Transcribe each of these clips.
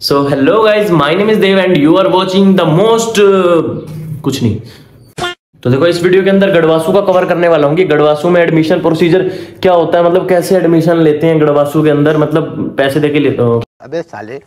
So hello guys my name is Dev and you are watching the most कुछ नहीं। तो देखो, इस वीडियो के अंदर गढ़वासु का कवर करने वाला हूँ कि गढ़वासू में एडमिशन प्रोसीजर क्या होता है? मतलब कैसे एडमिशन लेते हैं गढ़वासु के अंदर? मतलब पैसे देके लेते हो अबे साले।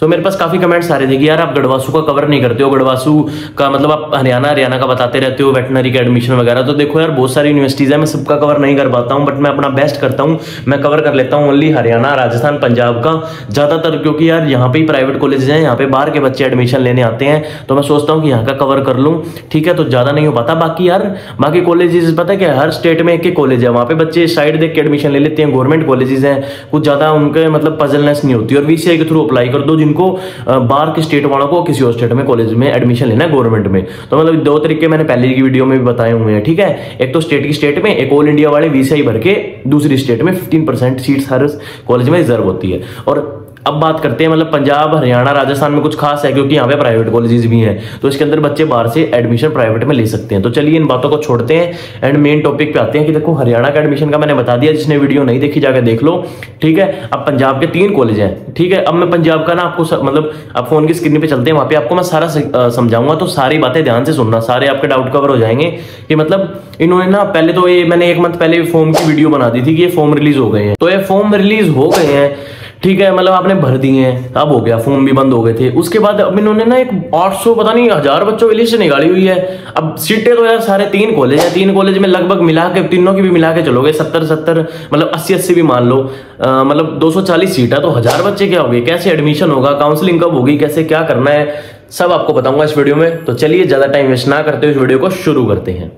तो मेरे पास काफ़ी कमेंट्स आ रहे थे कि यार आप गढ़वासू का कवर नहीं करते हो। गढ़वासू का मतलब आप हरियाणा हरियाणा का बताते रहते हो वेटनरी का एडमिशन वगैरह। तो देखो यार, बहुत सारी यूनिवर्सिटीज है, मैं सबका कवर नहीं कर पाता हूँ बट मैं अपना बेस्ट करता हूँ। मैं कवर कर लेता हूँ ओनली हरियाणा, राजस्थान, पंजाब का। ज़्यादातर क्योंकि यार यहाँ पे ही प्राइवेट कॉलेज हैं, यहाँ पे बाहर के बच्चे एडमिशन लेने आते हैं। तो मैं सोचता हूँ कि यहाँ का कवर कर लूँ। ठीक है तो ज़्यादा नहीं हो पाता। बाकी यार, बाकी कॉलेजेस पता है क्या हर स्टेट में एक एक कॉलेज है। वहाँ पे बच्चे साइड देख के एडमिशन ले लेते हैं। गवर्नमेंट कॉलेजेस हैं। कुछ ज़्यादा उनके मतलब पजलनेस नहीं होती। और वीसीआई के थ्रू अप्लाई कर दो जिनको बाहर के स्टेट वालों को किसी और स्टेट में कॉलेज में एडमिशन लेना है गवर्नमेंट में। तो मतलब दो तरीके मैंने पहले की वीडियो में भी बताए हुए हैं, ठीक है? एक तो स्टेट की स्टेट में, एक ऑल इंडिया वाले वीसीआई भर के, दूसरी स्टेट में 15 परसेंट सीट्स हर कॉलेज में रिज़र्व होती है। और अब बात करते हैं मतलब पंजाब, हरियाणा, राजस्थान में कुछ खास है, क्योंकि यहाँ पे प्राइवेट कॉलेजेस भी हैं तो इसके अंदर बच्चे बाहर से एडमिशन प्राइवेट में ले सकते हैं। तो चलिए इन बातों को छोड़ते हैं एंड मेन टॉपिक पे आते हैं कि देखो, हरियाणा का एडमिशन का मैंने बता दिया, जिसने वीडियो नहीं देखी जाकर देख लो, ठीक है? अब पंजाब के तीन कॉलेज हैं, ठीक है? अब मैं पंजाब का ना आपको मतलब अब फ़ोन की स्क्रीन पे चलते हैं, वहाँ पे आपको मैं सारा समझाऊँगा तो सारी बातें ध्यान से सुनना, सारे आपके डाउट कवर हो जाएँगे कि मतलब इन्होंने ना, पहले तो ये मैंने एक मंथ पहले फॉर्म की वीडियो बना दी थी कि ये फॉर्म रिलीज़ हो गए हैं। तो ये फॉर्म रिलीज़ हो गए हैं ठीक है मतलब आपने भर दिए हैं। अब हो गया फॉर्म भी बंद हो गए थे। उसके बाद अब इन्होंने ना एक 800 पता नहीं, हज़ार बच्चों की लिस्ट निकाली हुई है। अब सीटें तो यार सारे तीन कॉलेज हैं। तीन कॉलेज में लगभग मिला के, तीनों की भी मिला के चलोगे, सत्तर सत्तर मतलब अस्सी अस्सी भी मान लो। मतलब 240 सीट है तो हज़ार बच्चे क्या होंगे कैसे एडमिशन होगा? काउंसलिंग कब होगी? कैसे क्या करना है? सब आपको बताऊँगा इस वीडियो में। तो चलिए, ज़्यादा टाइम वेस्ट ना करते हुए इस वीडियो को शुरू करते हैं।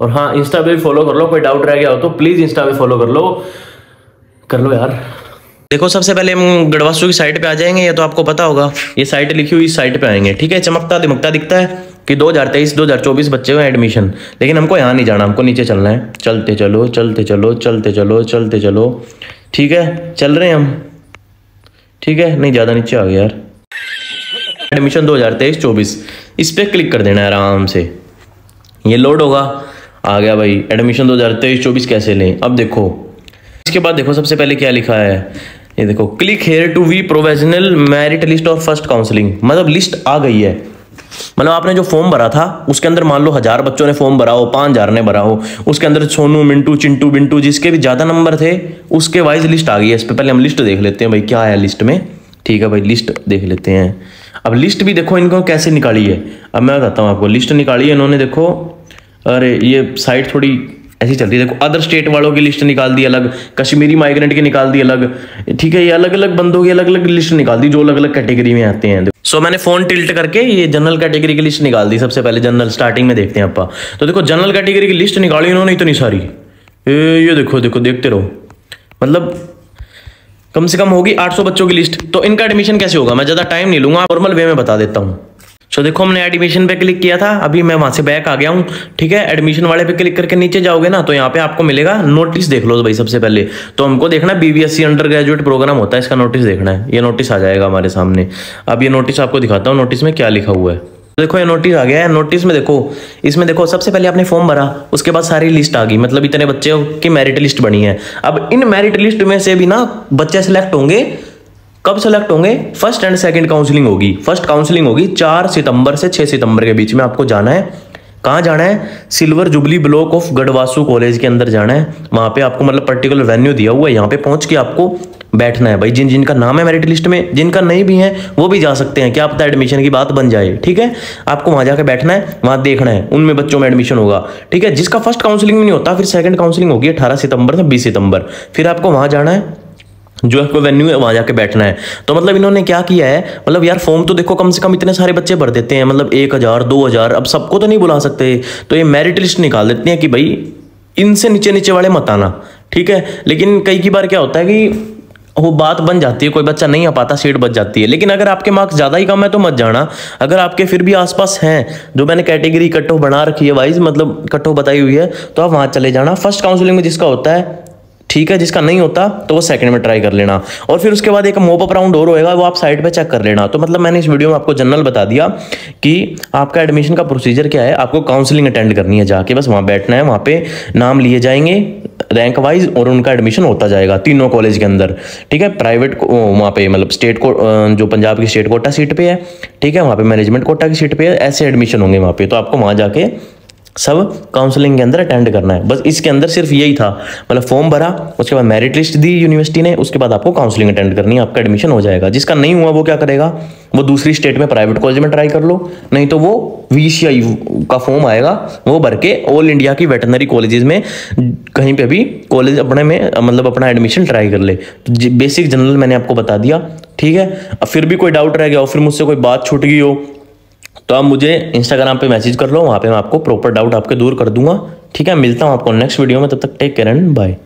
और हाँ इंस्टा पे भी फॉलो कर लो, कोई डाउट रह गया हो तो प्लीज़ इंस्टा पे फॉलो कर लो। कर लो यार। देखो, सबसे पहले हम गढ़वासू की साइट पे आ जाएँगे, ये तो आपको पता होगा। ये साइट लिखी हुई साइट पे आएँगे, ठीक है? चमकता दिमकता दिखता है कि 2023 2024 बच्चे हुए एडमिशन लेकिन हमको यहाँ नहीं जाना, हमको नीचे चलना है। चलते चलो चलते चलो चलते चलो चलते चलो। ठीक है? चल रहे हैं हम। ठीक है? नहीं, ज़्यादा नीचे आ गया यार। एडमिशन 2023-24 इस पर क्लिक कर देना आराम से। ये लोड होगा। आ गया भाई। एडमिशन 2023-24 कैसे लें? अब देखो। इसके बाद देखो, सबसे पहले क्या लिखा है? ये देखो click here to view provisional merit list और फ़र्स्ट काउंसलिंग मतलब लिस्ट आ गई है। मतलब आपने जो फॉर्म भरा था, उसके अंदर मान लो हज़ार बच्चों ने फॉर्म भरा हो, पाँच हज़ार ने भरा हो, उसके अंदर सोनू, मिंटू, चिंटू, बिंटू जिसके भी ज़्यादा नंबर थे, उसके वाइज लिस्ट आ गई है। इस पर पहले हम लिस्ट देख लेते हैं भाई, क्या है लिस्ट में। ठीक है भाई लिस्ट देख लेते हैं। अब लिस्ट भी देखो, इनको कैसे निकाली है। अब मैं बताता हूँ आपको लिस्ट निकाली है इन्होंने, देखो। अरे, ये साइट थोड़ी ऐसी चलती है। देखो अदर स्टेट वालों की लिस्ट निकाल दी अलग कश्मीरी माइग्रेंट की निकाल दी अलग। ठीक है ये अलग अलग बंदों की अलग अलग लिस्ट निकाल दी जो अलग अलग कैटेगरी में आते हैं। सो so, मैंने फ़ोन टिल्ट करके ये जनरल कैटेगरी की लिस्ट निकाल दी सबसे पहले जनरल स्टार्टिंग में देखते हैं आप तो देखो जनरल कैटेगरी की लिस्ट निकाली इन्होंने इतनी सारी। ए, ये देखो देखो देखते रहो। मतलब कम से कम होगी 800 बच्चों की लिस्ट तो इनका एडमिशन कैसे होगा? मैं ज़्यादा टाइम नहीं लूँगा नॉर्मल वे में बता देता हूँ। सो देखो, हमने एडमिशन पे क्लिक किया था। अभी मैं वहाँ से बैक आ गया हूँ, ठीक है? एडमिशन वाले पे क्लिक करके नीचे जाओगे ना तो यहाँ पे आपको मिलेगा नोटिस देख लो भाई सबसे पहले। तो हमको देखना बीबीएससी अंडर ग्रेजुएट प्रोग्राम होता है, इसका नोटिस देखना है। ये नोटिस आ जाएगा हमारे सामने। अब ये नोटिस आपको दिखाता हूँ नोटिस में क्या लिखा हुआ है। देखो, ये नोटिस आ गया है। नोटिस में देखो, इसमें देखो, सबसे पहले आपने फॉर्म भरा, उसके बाद सारी लिस्ट आ गई। मतलब इतने बच्चे की मेरिट लिस्ट बनी है। अब इन मेरिट लिस्ट में से भी ना, बच्चे सिलेक्ट होंगे कब सेलेक्ट होंगे? फ़र्स्ट एंड सेकंड काउंसलिंग होगी। फ़र्स्ट काउंसलिंग होगी चार सितंबर से छह सितंबर के बीच में आपको जाना है। कहाँ जाना है? Silver jubilee block of GADVASU college के अंदर जाना है। वहाँ पे आपको मतलब पर्टिकुलर वेन्यू दिया हुआ है। यहाँ पे पहुँच के आपको बैठना है। भाई, जिन जिनका नाम है मेरिट लिस्ट में, जिनका नहीं भी है, वो भी जा सकते हैं क्या पता एडमिशन की बात बन जाए। ठीक है? आपको वहाँ जाके बैठना है, वहाँ देखना है। उनमें बच्चों में एडमिशन होगा। ठीक है? जिसका फ़र्स्ट काउंसलिंग नहीं होता, फिर सेकंड काउंसलिंग होगी अठारह सितंबर से बीस सितंबर। फिर आपको वहाँ जाना है। जो आपको वेन्यू है, वहाँ जाके बैठना है। तो मतलब इन्होंने क्या किया है मतलब यार फॉर्म तो देखो कम से कम इतने सारे बच्चे भर देते हैं मतलब एक हज़ार, दो हज़ार, अब सबको तो नहीं बुला सकते। तो ये मेरिट लिस्ट निकाल देते हैं कि भाई, इनसे नीचे नीचे वाले मत आना, ठीक है? लेकिन कई की बार क्या होता है कि वो बात बन जाती है, कोई बच्चा नहीं आ पाता सीट बच जाती है। लेकिन अगर आपके मार्क्स ज़्यादा ही कम है तो मत जाना। अगर आपके फिर भी आसपास हैं, जो मैंने कैटेगरी कट ऑफ़ बना रखी है वाइज मतलब कट ऑफ़ बताई हुई है तो आप वहाँ चले जाना। फ़र्स्ट काउंसलिंग में जिसका होता है ठीक है, जिसका नहीं होता तो वो सेकंड में ट्राई कर लेना। और फिर उसके बाद एक मोप अप राउंड और होएगा, वो आप साइड पे चेक कर लेना। तो मतलब मैंने इस वीडियो में आपको जनरल बता दिया कि आपका एडमिशन का प्रोसीजर क्या है, आपको काउंसलिंग अटेंड करनी है जाके। बस वहाँ बैठना है, वहाँ पे नाम लिए जाएँगे रैंक वाइज और उनका एडमिशन होता जाएगा तीनों कॉलेज के अंदर। ठीक है प्राइवेट वहाँ पे मतलब स्टेट को जो पंजाब की स्टेट कोटा सीट पर है, ठीक है, वहाँ पे मैनेजमेंट कोटा की सीट पर है, ऐसे एडमिशन होंगे वहाँ पे। तो आपको वहाँ जाके सब काउंसलिंग के अंदर अटेंड करना है। बस इसके अंदर सिर्फ़ यही था। मतलब फॉर्म भरा, उसके बाद मेरिट लिस्ट दी यूनिवर्सिटी ने, उसके बाद आपको काउंसलिंग अटेंड करनी है, आपका एडमिशन हो जाएगा। जिसका नहीं हुआ वो क्या करेगा? वो दूसरी स्टेट में प्राइवेट कॉलेज में ट्राई कर लो। नहीं तो वो वी का फॉर्म आएगा, वो भर के ऑल इंडिया की वेटनरी कॉलेजेस में, कहीं पे भी कॉलेज अपने में मतलब अपना एडमिशन ट्राई कर ले। तो बेसिक जनरल मैंने आपको बता दिया, ठीक है? अब फिर भी कोई डाउट रह गया और फिर मुझसे कोई बात छूट गई हो तो आप मुझे इंस्टाग्राम पे मैसेज कर लो, वहाँ पे मैं आपको प्रॉपर डाउट आपके दूर कर दूँगा। ठीक है, मिलता हूँ आपको नेक्स्ट वीडियो में, तब तक टेक केयर एंड बाय